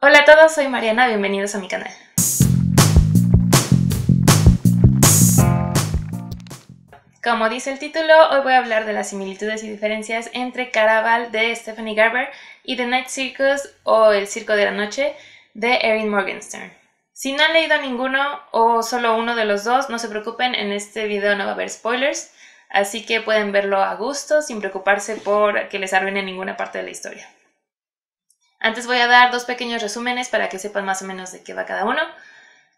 Hola a todos, soy Mariana, bienvenidos a mi canal. Como dice el título, hoy voy a hablar de las similitudes y diferencias entre Caraval de Stephanie Garber y The Night Circus o El Circo de la Noche de Erin Morgenstern. Si no han leído ninguno o solo uno de los dos, no se preocupen, en este video no va a haber spoilers, así que pueden verlo a gusto sin preocuparse por que les arruine ninguna parte de la historia. Antes voy a dar dos pequeños resúmenes para que sepan más o menos de qué va cada uno.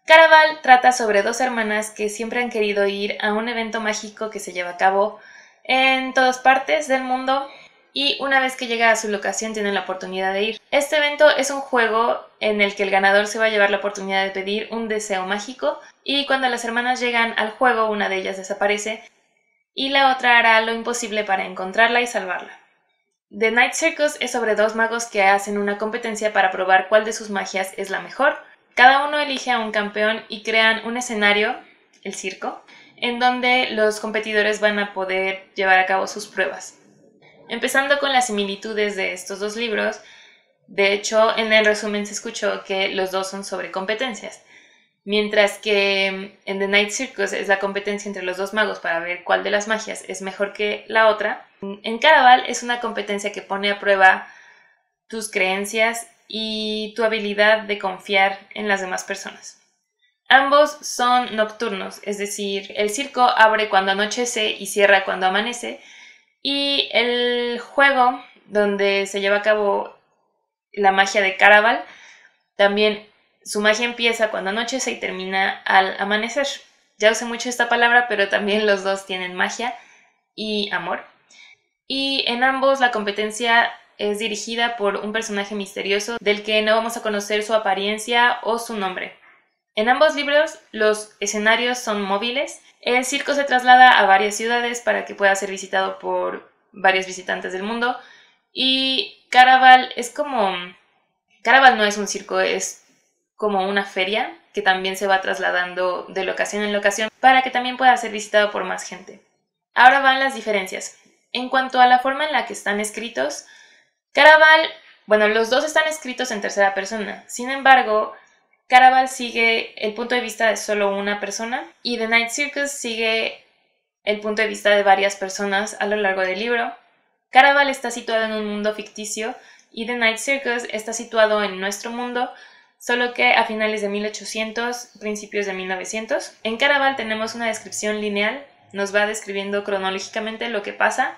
Caraval trata sobre dos hermanas que siempre han querido ir a un evento mágico que se lleva a cabo en todas partes del mundo y una vez que llega a su locación tienen la oportunidad de ir. Este evento es un juego en el que el ganador se va a llevar la oportunidad de pedir un deseo mágico y cuando las hermanas llegan al juego una de ellas desaparece y la otra hará lo imposible para encontrarla y salvarla. The Night Circus es sobre dos magos que hacen una competencia para probar cuál de sus magias es la mejor. Cada uno elige a un campeón y crean un escenario, el circo, en donde los competidores van a poder llevar a cabo sus pruebas. Empezando con las similitudes de estos dos libros, de hecho en el resumen se escuchó que los dos son sobre competencias. Mientras que en The Night Circus es la competencia entre los dos magos para ver cuál de las magias es mejor que la otra, en Caraval es una competencia que pone a prueba tus creencias y tu habilidad de confiar en las demás personas. Ambos son nocturnos, es decir, el circo abre cuando anochece y cierra cuando amanece, y el juego donde se lleva a cabo la magia de Caraval también su magia empieza cuando anochece y termina al amanecer. Ya usé mucho esta palabra, pero también los dos tienen magia y amor. Y en ambos la competencia es dirigida por un personaje misterioso del que no vamos a conocer su apariencia o su nombre. En ambos libros los escenarios son móviles. El circo se traslada a varias ciudades para que pueda ser visitado por varios visitantes del mundo. Y Caraval es como... Caraval no es un circo, es como una feria que también se va trasladando de locación en locación para que también pueda ser visitado por más gente. Ahora van las diferencias. En cuanto a la forma en la que están escritos, Caraval, bueno, los dos están escritos en tercera persona. Sin embargo, Caraval sigue el punto de vista de solo una persona y The Night Circus sigue el punto de vista de varias personas a lo largo del libro. Caraval está situado en un mundo ficticio y The Night Circus está situado en nuestro mundo, solo que a finales de 1800, principios de 1900. En Caraval tenemos una descripción lineal, nos va describiendo cronológicamente lo que pasa,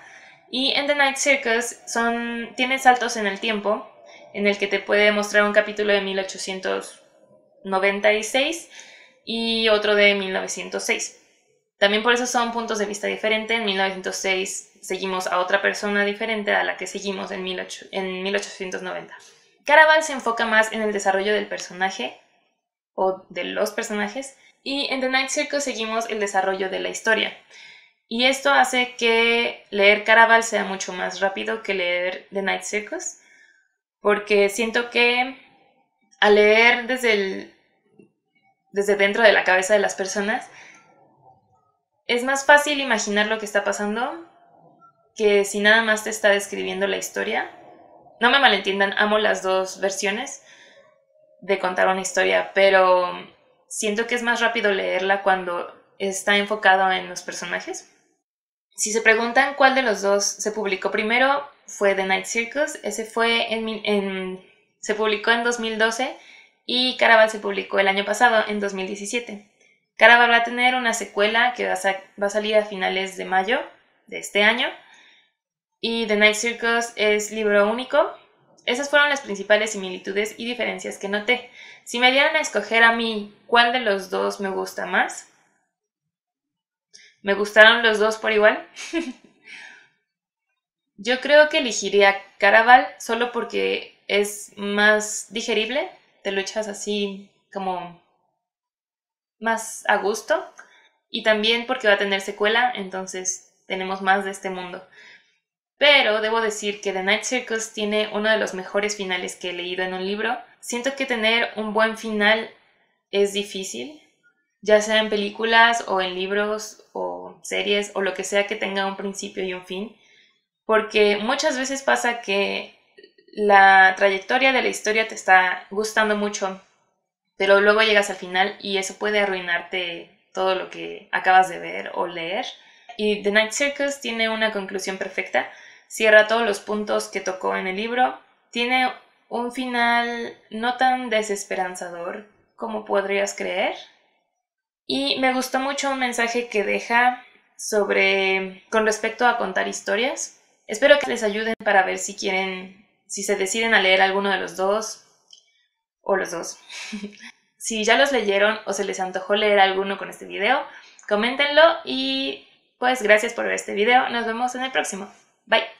y en The Night Circus son, tiene saltos en el tiempo, en el que te puede mostrar un capítulo de 1896 y otro de 1906. También por eso son puntos de vista diferentes. En 1906 seguimos a otra persona diferente a la que seguimos en, en 1890. Caraval se enfoca más en el desarrollo del personaje o de los personajes y en The Night Circus seguimos el desarrollo de la historia. Y esto hace que leer Caraval sea mucho más rápido que leer The Night Circus, porque siento que al leer desde, desde dentro de la cabeza de las personas, es más fácil imaginar lo que está pasando que si nada más te está describiendo la historia no me malentiendan, amo las dos versiones de contar una historia, pero siento que es más rápido leerla cuando está enfocado en los personajes. Si se preguntan cuál de los dos se publicó primero, fue The Night Circus. Ese fue en, se publicó en 2012 y Caraval se publicó el año pasado, en 2017. Caraval va a tener una secuela que va a salir a finales de mayo de este año y The Night Circus es libro único. Esas fueron las principales similitudes y diferencias que noté. Si me dieran a escoger a mí cuál de los dos me gusta más, ¿me gustaron los dos por igual? Yo creo que elegiría Caraval solo porque es más digerible, te lo echas así como más a gusto y también porque va a tener secuela, entonces tenemos más de este mundo. Pero debo decir que The Night Circus tiene uno de los mejores finales que he leído en un libro. Siento que tener un buen final es difícil, ya sea en películas o en libros o series o lo que sea que tenga un principio y un fin, porque muchas veces pasa que la trayectoria de la historia te está gustando mucho, pero luego llegas al final y eso puede arruinarte todo lo que acabas de ver o leer. Y The Night Circus tiene una conclusión perfecta, cierra todos los puntos que tocó en el libro, tiene un final no tan desesperanzador como podrías creer. Y me gustó mucho un mensaje que deja sobre con respecto a contar historias. Espero que les ayuden para ver si quieren, si se deciden a leer alguno de los dos o los dos. si ya los leyeron o se les antojó leer alguno con este video, coméntenlo y pues gracias por ver este video. Nos vemos en el próximo. Bye.